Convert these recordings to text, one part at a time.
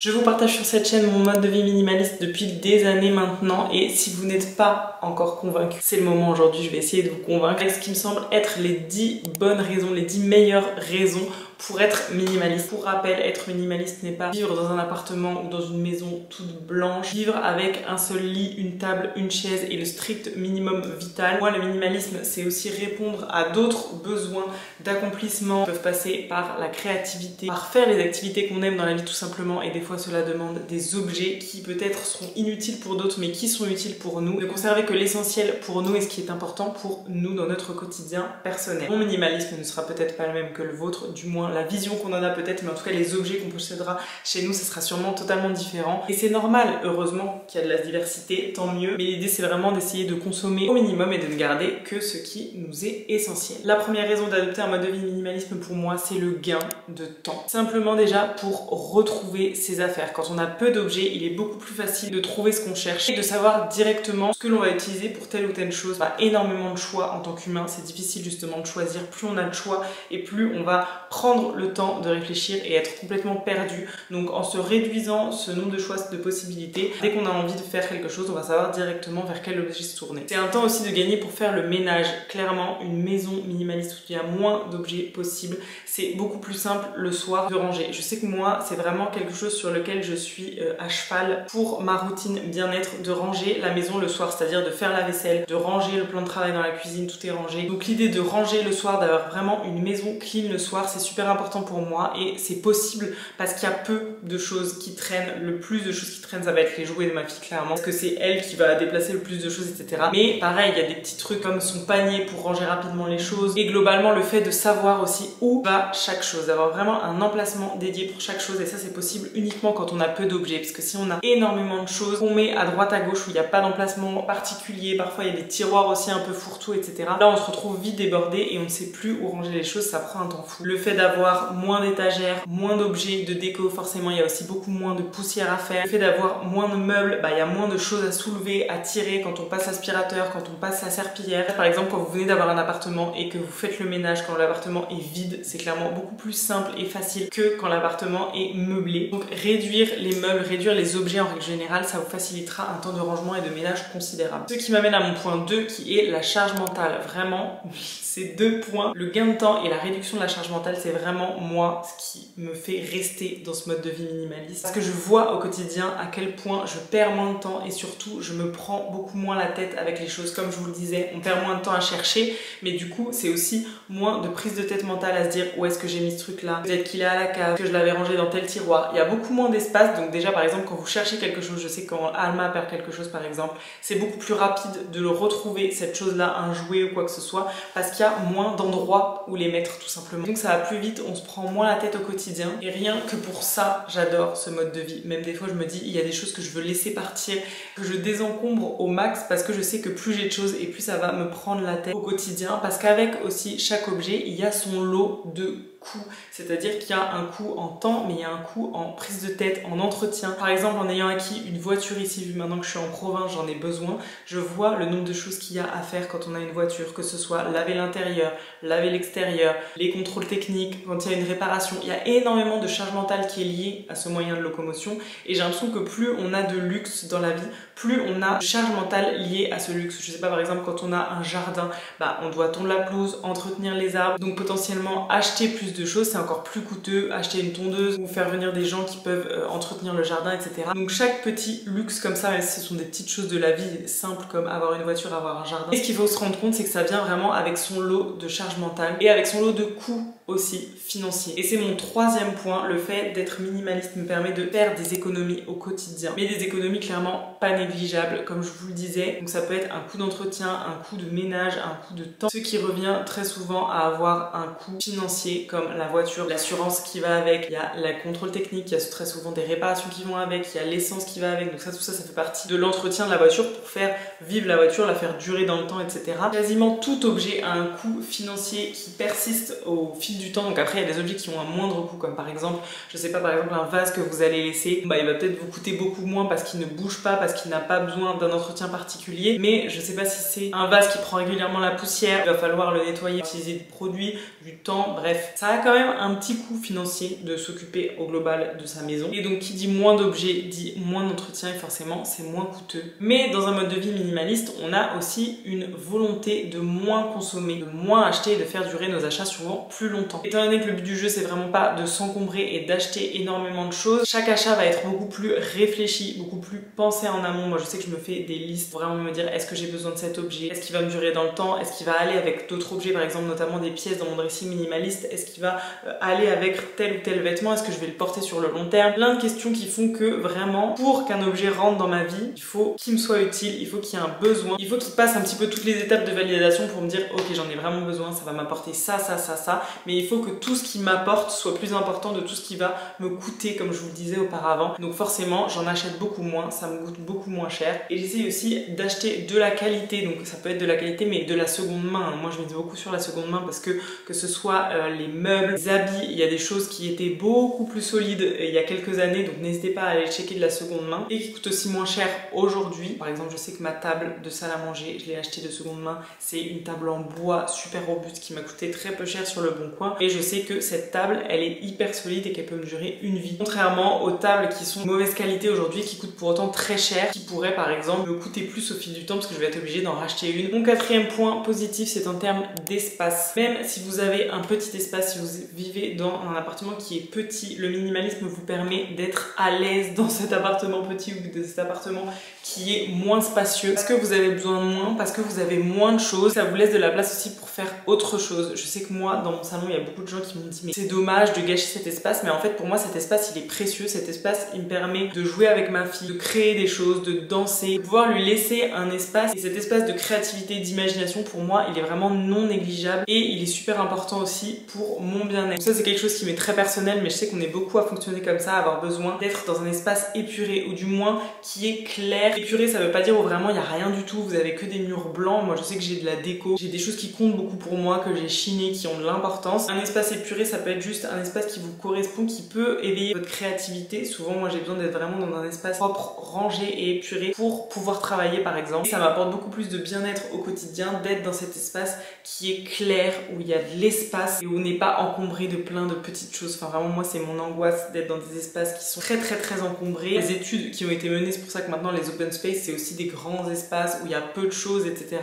Je vous partage sur cette chaîne mon mode de vie minimaliste depuis des années maintenant et si vous n'êtes pas encore convaincu, c'est le moment aujourd'hui, je vais essayer de vous convaincre. Avec ce qui me semble être les 10 bonnes raisons, les 10 meilleures raisons pour être minimaliste. Pour rappel, être minimaliste n'est pas vivre dans un appartement ou dans une maison toute blanche, vivre avec un seul lit, une table, une chaise et le strict minimum vital. Moi, le minimalisme, c'est aussi répondre à d'autres besoins d'accomplissement qui peuvent passer par la créativité, par faire les activités qu'on aime dans la vie tout simplement et des fois cela demande des objets qui peut-être seront inutiles pour d'autres mais qui sont utiles pour nous. Ne conserver que l'essentiel pour nous et ce qui est important pour nous dans notre quotidien personnel. Mon minimalisme ne sera peut-être pas le même que le vôtre, du moins la vision qu'on en a peut-être, mais en tout cas les objets qu'on possédera chez nous, ce sera sûrement totalement différent. Et c'est normal, heureusement qu'il y a de la diversité, tant mieux. Mais l'idée c'est vraiment d'essayer de consommer au minimum et de ne garder que ce qui nous est essentiel. La première raison d'adopter un mode de vie minimalisme pour moi, c'est le gain de temps. Simplement déjà pour retrouver ses affaires. Quand on a peu d'objets, il est beaucoup plus facile de trouver ce qu'on cherche et de savoir directement ce que l'on va utiliser pour telle ou telle chose. Pas énormément de choix en tant qu'humain, c'est difficile justement de choisir. Plus on a de choix et plus on va prendre le temps de réfléchir et être complètement perdu. Donc en se réduisant ce nombre de choix, de possibilités, dès qu'on a envie de faire quelque chose, on va savoir directement vers quel objet se tourner. C'est un temps aussi de gagner pour faire le ménage. Clairement, une maison minimaliste où il y a moins d'objets possibles, c'est beaucoup plus simple le soir de ranger. Je sais que moi, c'est vraiment quelque chose sur lequel je suis euh, à cheval pour ma routine bien-être, de ranger la maison le soir, c'est-à-dire de faire la vaisselle, de ranger le plan de travail dans la cuisine, tout est rangé. Donc l'idée de ranger le soir, d'avoir vraiment une maison clean le soir, c'est super important pour moi et c'est possible parce qu'il y a peu de choses qui traînent. Le plus de choses qui traînent, ça va être les jouets de ma fille, clairement. Parce que c'est elle qui va déplacer le plus de choses, etc. Mais pareil, il y a des petits trucs comme son panier pour ranger rapidement les choses. Et globalement, le fait de savoir aussi où va chaque chose, d'avoir vraiment un emplacement dédié pour chaque chose. Et ça, c'est possible uniquement quand on a peu d'objets. Parce que si on a énormément de choses qu'on met à droite, à gauche, où il n'y a pas d'emplacement particulier, parfois il y a des tiroirs aussi un peu fourre-tout, etc. Là, on se retrouve vite débordé et on ne sait plus où ranger les choses, ça prend un temps fou. Le fait d'avoir moins d'étagères, moins d'objets de déco, forcément il y a aussi beaucoup moins de poussière à faire. Le fait d'avoir moins de meubles, bah, il y a moins de choses à soulever, à tirer quand on passe aspirateur, quand on passe à serpillière. Par exemple, quand vous venez d'avoir un appartement et que vous faites le ménage quand l'appartement est vide, c'est clairement beaucoup plus simple et facile que quand l'appartement est meublé. Donc réduire les meubles, réduire les objets en règle générale, ça vous facilitera un temps de rangement et de ménage considérable. Ce qui m'amène à mon point 2 qui est la charge mentale. Vraiment, ces deux points, le gain de temps et la réduction de la charge mentale, c'est vraiment moi ce qui me fait rester dans ce mode de vie minimaliste. Parce que je vois au quotidien à quel point je perds moins de temps et surtout je me prends beaucoup moins la tête avec les choses. Comme je vous le disais, on perd moins de temps à chercher, mais du coup c'est aussi moins de prise de tête mentale à se dire où est-ce que j'ai mis ce truc là, peut-être qu'il est à la cave, que je l'avais rangé dans tel tiroir. Il y a beaucoup moins d'espace, donc déjà par exemple quand vous cherchez quelque chose, je sais quand Alma perd quelque chose par exemple, c'est beaucoup plus rapide de le retrouver, cette chose là, un jouet ou quoi que ce soit, parce qu'il y a moins d'endroits où les mettre tout simplement. Donc ça va plus vite, on se prend moins la tête au quotidien. Et rien que pour ça, j'adore ce mode de vie. Même des fois, je me dis, il y a des choses que je veux laisser partir, que je désencombre au max parce que je sais que plus j'ai de choses et plus ça va me prendre la tête au quotidien. Parce qu'avec aussi chaque objet, il y a son lot de coût. C'est-à-dire qu'il y a un coût en temps, mais il y a un coût en prise de tête, en entretien. Par exemple, en ayant acquis une voiture ici, vu maintenant que je suis en province, j'en ai besoin, je vois le nombre de choses qu'il y a à faire quand on a une voiture, que ce soit laver l'intérieur, laver l'extérieur, les contrôles techniques, quand il y a une réparation. Il y a énormément de charge mentale qui est liée à ce moyen de locomotion et j'ai l'impression que plus on a de luxe dans la vie, plus on a de charge mentale liée à ce luxe. Je sais pas, par exemple, quand on a un jardin, bah, on doit tondre la pelouse, entretenir les arbres, donc potentiellement acheter plus de choses, c'est encore plus coûteux, acheter une tondeuse ou faire venir des gens qui peuvent euh, entretenir le jardin, etc. Donc chaque petit luxe comme ça, ce sont des petites choses de la vie simples comme avoir une voiture, avoir un jardin. Et ce qu'il faut se rendre compte, c'est que ça vient vraiment avec son lot de charge mentale et avec son lot de coûts aussi financiers. Et c'est mon troisième point, le fait d'être minimaliste me permet de faire des économies au quotidien. Mais des économies clairement pas négligeables, comme je vous le disais. Donc ça peut être un coût d'entretien, un coût de ménage, un coût de temps. Ce qui revient très souvent à avoir un coût financier comme la voiture, l'assurance qui va avec, il y a le contrôle technique, il y a très souvent des réparations qui vont avec, il y a l'essence qui va avec. Donc ça, tout ça, ça fait partie de l'entretien de la voiture pour faire vivre la voiture, la faire durer dans le temps, etc. Quasiment tout objet a un coût financier qui persiste au fil fil du temps. Donc après, il y a des objets qui ont un moindre coût, comme par exemple, je sais pas, par exemple, un vase que vous allez laisser, bah, il va peut-être vous coûter beaucoup moins parce qu'il ne bouge pas, parce qu'il n'a pas besoin d'un entretien particulier. Mais je sais pas si c'est un vase qui prend régulièrement la poussière, il va falloir le nettoyer, utiliser des produits, du temps, bref. Ça a quand même un petit coût financier de s'occuper au global de sa maison. Et donc, qui dit moins d'objets, dit moins d'entretien et forcément, c'est moins coûteux. Mais dans un mode de vie minimaliste, on a aussi une volonté de moins consommer, de moins acheter et de faire durer nos achats souvent plus longtemps. Étant donné que le but du jeu, c'est vraiment pas de s'encombrer et d'acheter énormément de choses, chaque achat va être beaucoup plus réfléchi, beaucoup plus pensé en amont. Moi, je sais que je me fais des listes pour vraiment me dire est-ce que j'ai besoin de cet objet, est-ce qu'il va me durer dans le temps, est-ce qu'il va aller avec d'autres objets, par exemple, notamment des pièces dans mon dressing minimaliste, est-ce qu'il va euh, aller avec tel ou tel vêtement, est-ce que je vais le porter sur le long terme? Plein de questions qui font que vraiment, pour qu'un objet rentre dans ma vie, il faut qu'il me soit utile, il faut qu'il y ait un besoin, il faut qu'il passe un petit peu toutes les étapes de validation pour me dire ok j'en ai vraiment besoin, ça va m'apporter ça, ça, ça, ça, mais il faut que tout ce qui m'apporte soit plus important de tout ce qui va me coûter comme je vous le disais auparavant. Donc forcément j'en achète beaucoup moins, ça me coûte beaucoup moins cher et j'essaye aussi d'acheter de la qualité, donc ça peut être de la qualité mais de la seconde main. Moi je mise beaucoup sur la seconde main parce que que ce soit euh, les meubles, les habits, il y a des choses qui étaient beaucoup plus solides euh, il y a quelques années donc n'hésitez pas à aller checker de la seconde main et qui coûtent aussi moins cher aujourd'hui. Par exemple je sais que ma table de salle à manger je l'ai achetée de seconde main, c'est une table en bois super robuste qui m'a coûté très peu cher sur le bon coin et je sais que cette table elle est hyper solide et qu'elle peut me durer une vie. Contrairement aux tables qui sont de mauvaise qualité aujourd'hui qui coûtent pour autant très cher, qui pourraient par exemple me coûter plus au fil du temps parce que je vais être obligée d'en racheter une. Mon quatrième point positif c'est en termes d'espace. Même si vous avez un petit espace, vous vivez dans un appartement qui est petit, le minimalisme vous permet d'être à l'aise dans cet appartement petit ou de cet appartement qui est moins spacieux. Parce que vous avez besoin de moins, parce que vous avez moins de choses, ça vous laisse de la place aussi pour faire autre chose. Je sais que moi, dans mon salon, il y a beaucoup de gens qui m'ont dit mais c'est dommage de gâcher cet espace, mais en fait pour moi cet espace il est précieux, cet espace il me permet de jouer avec ma fille, de créer des choses, de danser, de pouvoir lui laisser un espace. Et cet espace de créativité, d'imagination pour moi il est vraiment non négligeable. Et il est super important aussi pour mon bien-être. Ça c'est quelque chose qui m'est très personnel mais je sais qu'on est beaucoup à fonctionner comme ça, à avoir besoin d'être dans un espace épuré ou du moins qui est clair épuré, ça veut pas dire où vraiment il y a rien du tout, vous avez que des murs blancs. Moi, je sais que j'ai de la déco, j'ai des choses qui comptent beaucoup pour moi, que j'ai chiné, qui ont de l'importance. Un espace épuré, ça peut être juste un espace qui vous correspond, qui peut éveiller votre créativité. Souvent, moi, j'ai besoin d'être vraiment dans un espace propre, rangé et épuré pour pouvoir travailler, par exemple. ça m'apporte beaucoup plus de bien-être au quotidien d'être dans cet espace qui est clair, où il y a de l'espace et où on n'est pas encombré de plein de petites choses. Enfin, vraiment, moi, c'est mon angoisse d'être dans des espaces qui sont très, très, très encombrés. Les études qui ont été menées, c'est pour ça que maintenant les open space, c'est aussi des grands espaces où il y a peu de choses, etc.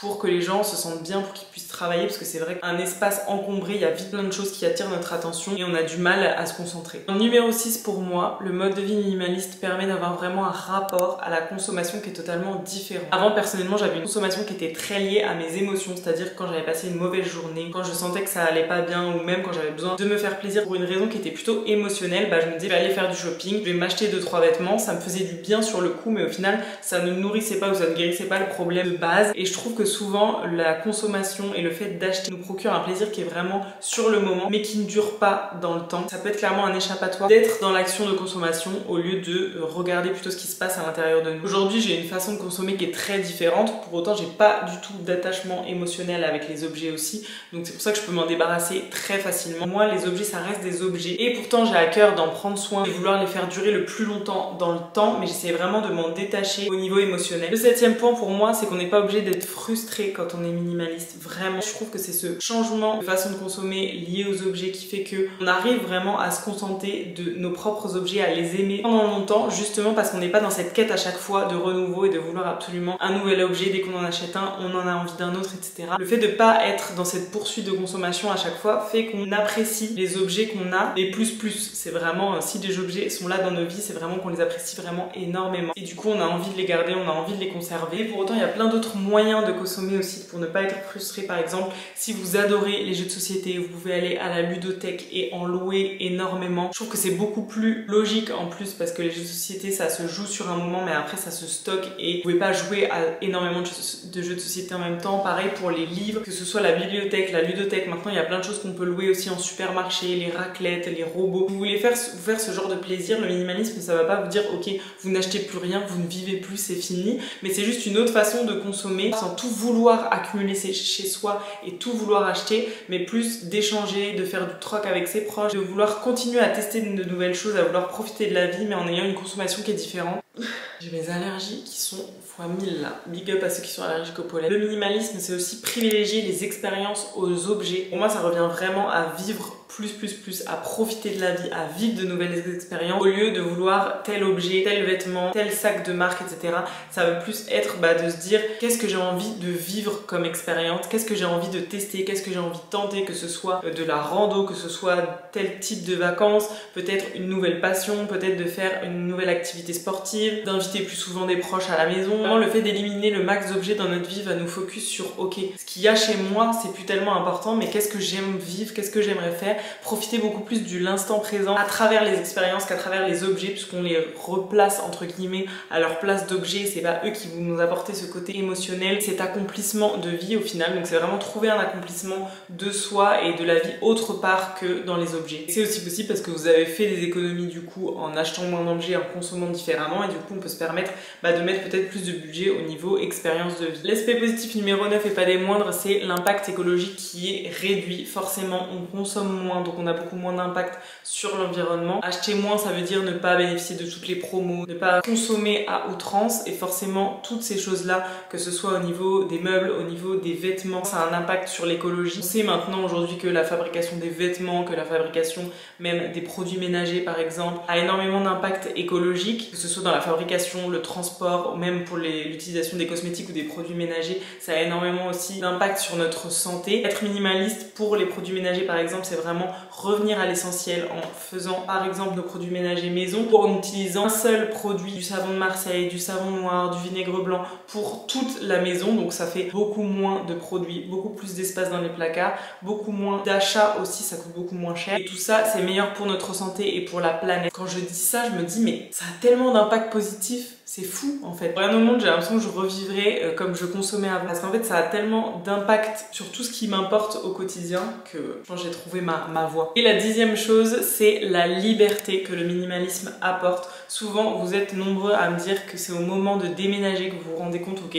pour que les gens se sentent bien, pour qu'ils puissent travailler, parce que c'est vrai qu'un espace encombré, il y a vite plein de choses qui attirent notre attention et on a du mal à se concentrer. En numéro 6 pour moi, le mode de vie minimaliste permet d'avoir vraiment un rapport à la consommation qui est totalement différent. Avant, personnellement, j'avais une consommation qui était très liée à mes émotions, c'est-à-dire quand j'avais passé une mauvaise journée, quand je sentais que ça allait pas bien ou même quand j'avais besoin de me faire plaisir pour une raison qui était plutôt émotionnelle, bah je me disais je vais aller faire du shopping, je vais m'acheter 2-3 vêtements, ça me faisait du bien sur le coup mais au final ça ne nourrissait pas ou ça ne guérissait pas le problème de base. Et je trouve que souvent la consommation et le fait d'acheter nous procure un plaisir qui est vraiment sur le moment, mais qui ne dure pas dans le temps. Ça peut être clairement un échappatoire d'être dans l'action de consommation au lieu de regarder plutôt ce qui se passe à l'intérieur de nous. Aujourd'hui, j'ai une façon de consommer qui est très différente. Pour autant, j'ai pas du tout d'attachement émotionnel avec les objets aussi. Donc c'est pour ça que je peux m'en débarrasser très facilement. Moi, les objets, ça reste des objets. Et pourtant, j'ai à cœur d'en prendre soin, de vouloir les faire durer le plus longtemps dans le temps, mais j'essaie vraiment de m'en détacher au niveau émotionnel. Le septième point pour moi, c'est qu'on n'est pas obligé d'être frustré quand on est minimaliste. Vraiment, je trouve que c'est ce changement de façon de consommer lié aux objets qui fait que on arrive vraiment à se contenter de nos propres objets, à les aimer pendant longtemps, justement parce qu'on n'est pas dans cette quête à chaque fois de renouveau et de vouloir absolument un nouvel objet. Dès qu'on en achète un, on en a envie d'un autre, etc. Le fait de pas être dans cette poursuite de consommation à chaque fois fait qu'on apprécie les objets qu'on a et plus plus. C'est vraiment, euh, si des objets sont là dans nos vies, c'est vraiment qu'on les apprécie vraiment énormément. Et du coup, on a envie de les garder, on a envie de les conserver. Pour autant, il y a plein d'autres moyens de consommer aussi pour ne pas être frustré. Par exemple, si vous adorez les jeux de société, vous pouvez aller à la ludothèque et en louer énormément. Je trouve que c'est beaucoup plus logique en plus parce que les jeux de société, ça se joue sur un moment, mais après ça se stocke et vous pouvez pas jouer à énormément de jeux de société en même temps. Pareil pour les livres, que ce soit la bibliothèque, la ludothèque. Maintenant, il y a plein de choses qu'on peut louer aussi en supermarché, les raclettes, les robots. Vous voulez faire, vous faire ce genre de plaisir, le minimalisme, ça va pas vous dire, ok, vous n'achetez plus rien, vous ne vivez plus, c'est fini. Mais c'est juste une autre façon de consommer sans tout vouloir accumuler chez soi et tout vouloir acheter, mais plus d'échanger, de faire du troc avec ses proches, de vouloir continuer à tester de nouvelles choses, à vouloir profiter de la vie mais en ayant une consommation qui est différente. J'ai mes allergies qui sont fois 1000 là. Big up à ceux qui sont allergiques au pollen. Le minimalisme, c'est aussi privilégier les expériences aux objets. Pour moi, ça revient vraiment à vivre plus, plus, plus, à profiter de la vie, à vivre de nouvelles expériences, au lieu de vouloir tel objet, tel vêtement, tel sac de marque, etc. Ça veut plus être bah, de se dire qu'est-ce que j'ai envie de vivre comme expérience, qu'est-ce que j'ai envie de tester, qu'est-ce que j'ai envie de tenter, que ce soit de la rando, que ce soit tel type de vacances, peut-être une nouvelle passion, peut-être de faire une nouvelle activité sportive, d'inviter plus souvent des proches à la maison. Le fait d'éliminer le max d'objets dans notre vie va nous focus sur ok, ce qu'il y a chez moi, c'est plus tellement important, mais qu'est-ce que j'aime vivre, qu'est-ce que j'aimerais faire, profiter beaucoup plus de l'instant présent à travers les expériences qu'à travers les objets, puisqu'on les replace entre guillemets à leur place d'objet. C'est pas eux qui vont nous apporter ce côté émotionnel, cet accomplissement de vie au final. Donc c'est vraiment trouver un accomplissement de soi et de la vie autre part que dans les objets. C'est aussi possible parce que vous avez fait des économies du coup en achetant moins d'objets, en consommant différemment et du coup on peut se permettre bah, de mettre peut-être plus de budget au niveau expérience de vie. L'aspect positif numéro 9 et pas des moindres, c'est l'impact écologique qui est réduit. Forcément on consomme moins donc on a beaucoup moins d'impact sur l'environnement. Acheter moins, ça veut dire ne pas bénéficier de toutes les promos, ne pas consommer à outrance et forcément toutes ces choses-là, que ce soit au niveau des meubles, au niveau des vêtements, ça a un impact sur l'écologie. On sait maintenant aujourd'hui que la fabrication des vêtements, que la fabrication même des produits ménagers par exemple, a énormément d'impact écologique, que ce soit dans la fabrication, le transport, même pour l'utilisation des cosmétiques ou des produits ménagers, ça a énormément aussi d'impact sur notre santé. Être minimaliste pour les produits ménagers par exemple, c'est vraiment revenir à l'essentiel en faisant par exemple nos produits ménagers maison pour en utilisant un seul produit, du savon de Marseille, du savon noir, du vinaigre blanc pour toute la maison. Donc ça fait beaucoup moins de produits, beaucoup plus d'espace dans les placards, beaucoup moins d'achats aussi, ça coûte beaucoup moins cher. Et tout ça, c'est meilleur pour notre santé et pour la planète. Quand je dis ça, je me dis mais ça a tellement d'impact positif c'est fou en fait. Rien au monde, j'ai l'impression que je revivrai euh, comme je consommais avant. Parce qu'en fait, ça a tellement d'impact sur tout ce qui m'importe au quotidien que j'ai trouvé ma, voie. Et la dixième chose, c'est la liberté que le minimalisme apporte. Souvent, vous êtes nombreux à me dire que c'est au moment de déménager que vous vous rendez compte, ok,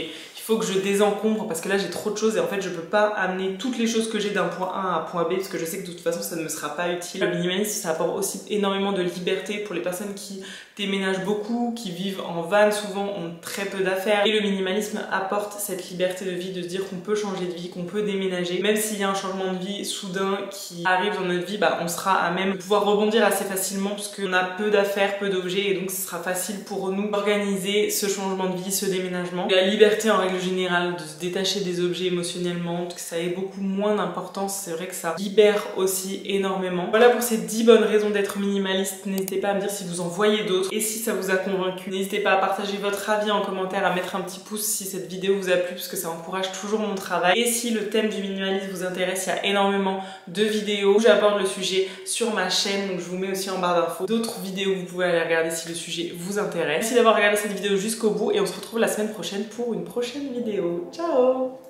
faut que je désencombre parce que là j'ai trop de choses et en fait je peux pas amener toutes les choses que j'ai d'un point A à un point B parce que je sais que de toute façon ça ne me sera pas utile. Le minimalisme ça apporte aussi énormément de liberté pour les personnes qui déménagent beaucoup, qui vivent en van souvent, ont très peu d'affaires et le minimalisme apporte cette liberté de vie de se dire qu'on peut changer de vie, qu'on peut déménager. Même s'il y a un changement de vie soudain qui arrive dans notre vie, bah on sera à même de pouvoir rebondir assez facilement parce qu'on a peu d'affaires, peu d'objets et donc ce sera facile pour nous d'organiser ce changement de vie, ce déménagement. La liberté en règle général, de se détacher des objets émotionnellement, que ça ait beaucoup moins d'importance, c'est vrai que ça libère aussi énormément. Voilà pour ces 10 bonnes raisons d'être minimaliste. N'hésitez pas à me dire si vous en voyez d'autres et si ça vous a convaincu. N'hésitez pas à partager votre avis en commentaire, à mettre un petit pouce si cette vidéo vous a plu parce que ça encourage toujours mon travail. Et si le thème du minimalisme vous intéresse, il y a énormément de vidéos où j'aborde le sujet sur ma chaîne, donc je vous mets aussi en barre d'infos d'autres vidéos vous pouvez aller regarder si le sujet vous intéresse. Merci d'avoir regardé cette vidéo jusqu'au bout et on se retrouve la semaine prochaine pour une prochaine vidéo. Ciao